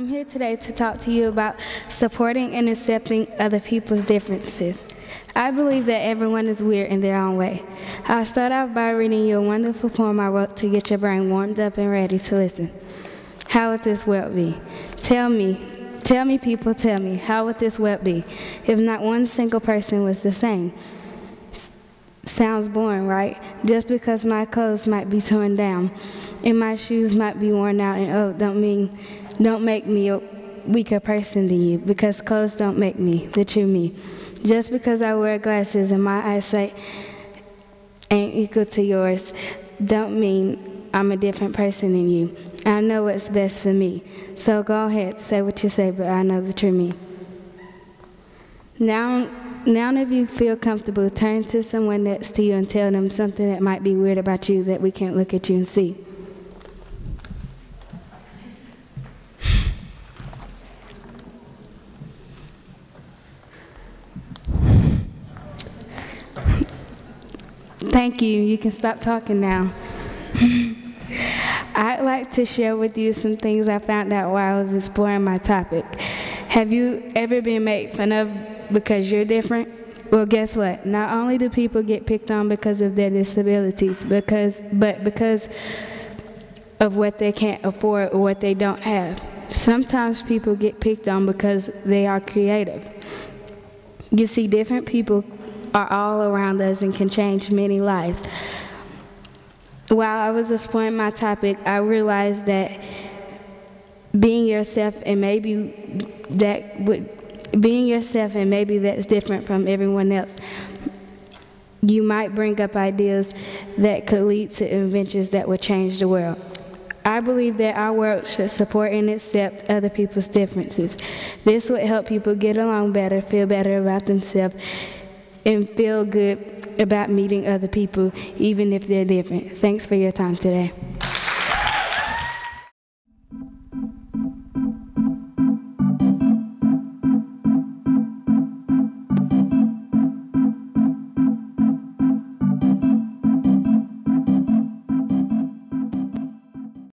I'm here today to talk to you about supporting and accepting other people's differences. I believe that everyone is weird in their own way. I'll start off by reading you a wonderful poem I wrote to get your brain warmed up and ready to listen. How would this world be? Tell me, tell me, people, tell me, how would this world be if not one single person was the same? S- sounds boring, right? Just because my clothes might be torn down and my shoes might be worn out and old don't mean, don't make me a weaker person than you because clothes don't make me the true me. Just because I wear glasses and my eyesight ain't equal to yours, don't mean I'm a different person than you. I know what's best for me. So go ahead, say what you say, but I know the true me. Now, now if you feel comfortable, turn to someone next to you and tell them something that might be weird about you that we can't look at you and see. Thank you. You can stop talking now. I'd like to share with you some things I found out while I was exploring my topic. Have you ever been made fun of because you're different? Well, guess what? Not only do people get picked on because of their disabilities, because but because of what they can't afford or what they don't have. Sometimes people get picked on because they are creative. You see, different people are all around us and can change many lives. While I was exploring my topic, I realized that being yourself and maybe that would being yourself and maybe that's different from everyone else. You might bring up ideas that could lead to inventions that would change the world. I believe that our world should support and accept other people's differences. This would help people get along better, feel better about themselves, and feel good about meeting other people, even if they're different. Thanks for your time today.